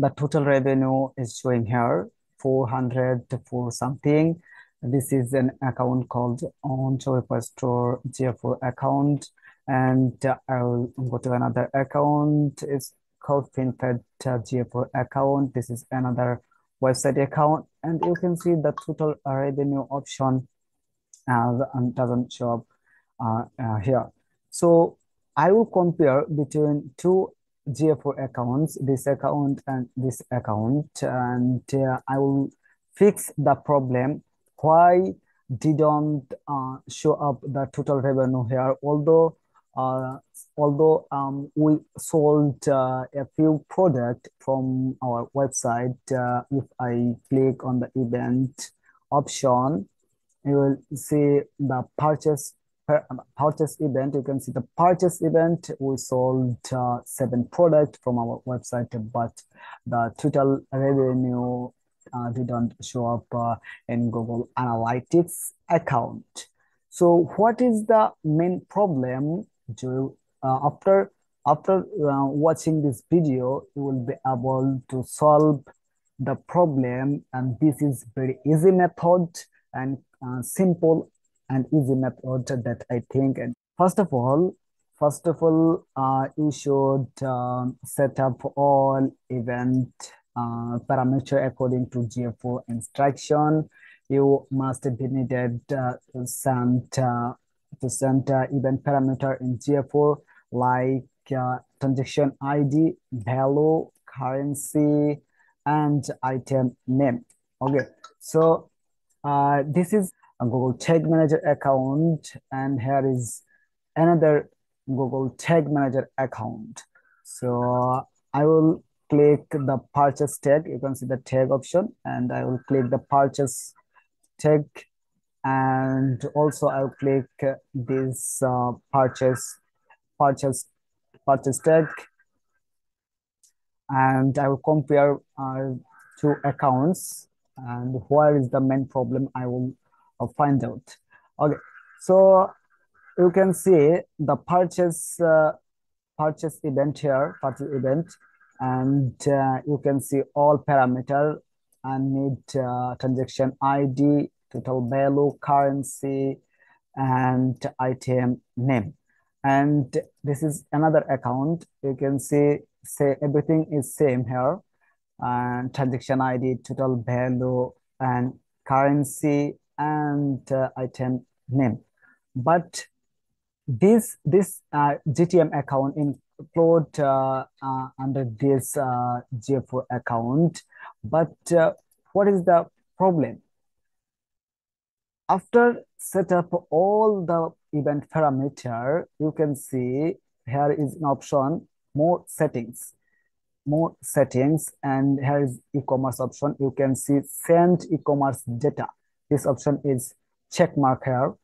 the total revenue is showing here 400 for something. This is an account called on Shopify Store GA4 account. And uh, I'll go to another account. It's called FinFed uh, GA4 account. This is another website account. And you can see the total revenue option uh, doesn't show up uh, uh, here. So I will compare between two GA4 accounts, this account and this account, and uh, I will fix the problem. Why didn't uh, show up the total revenue here? Although uh, although um, we sold uh, a few product from our website, uh, if I click on the event option, you will see the purchase purchase event, you can see the purchase event. We sold uh, seven products from our website, but the total revenue uh, didn't show up uh, in Google Analytics account. So what is the main problem? Uh, after after uh, watching this video, you will be able to solve the problem. And this is very easy method and uh, simple and easy method that I think. And first of all, first of all, uh, you should um, set up all event uh, parameter according to GA4 instruction. You must be needed uh, to send uh, to send uh, event parameter in GA4 like uh, transaction ID, value, currency, and item name. Okay, so uh, this is Google Tag Manager account and here is another Google Tag Manager account. So I will click the purchase tag. You can see the tag option and I will click the purchase tag and also I'll click this uh, purchase purchase purchase tag and I will compare uh, two accounts and where is the main problem I will of find out. Okay, so you can see the purchase uh, purchase event here, purchase event, and uh, you can see all parameter and need uh, transaction ID, total value, currency, and item name. And this is another account. You can see say everything is same here and transaction ID, total value, and currency and uh, item name. But this this uh, GTM account include uh, under this GA4 account. But what is the problem? After set up all the event parameter, you can see here is an option more settings more settings and here is e-commerce option you can see send e-commerce data this option is check mark here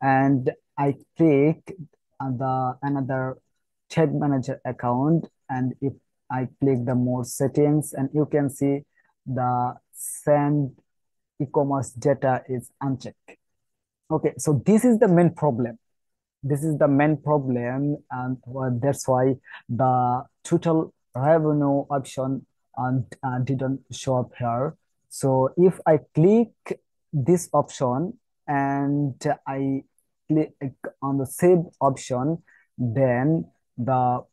and I click the another tag manager account and if I click the more settings and you can see the send e-commerce data is unchecked. Okay, so this is the main problem. This is the main problem and that's why the total revenue option and uh, didn't show up here. So if I click this option and I click on the save option, then the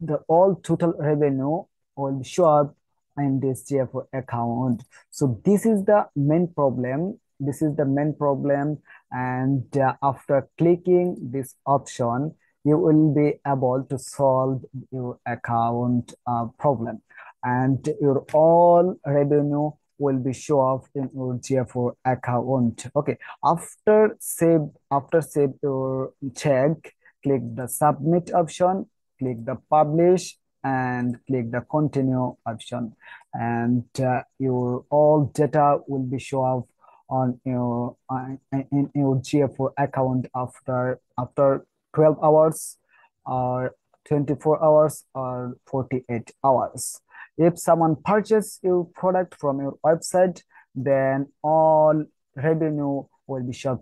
the all total revenue will show up in this GA4 account. So this is the main problem. This is the main problem. And uh, after clicking this option, you will be able to solve your account uh, problem. And your all revenue will be show up in your GA4 account. Okay, after save, after save your check, click the submit option, click the publish and click the continue option and uh, your all data will be show up on your uh, in your GA4 account after after 12 hours or 24 hours or 48 hours. If someone purchases your product from your website, then all revenue will be shared.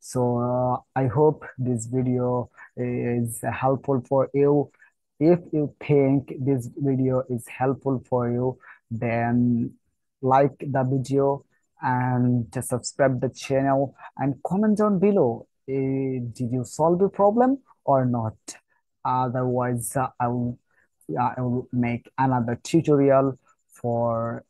So uh, I hope this video is helpful for you. if you think this video is helpful for you then like the video and subscribe the channel and comment down below uh, did you solve the problem or not otherwise uh, I will I will make another tutorial for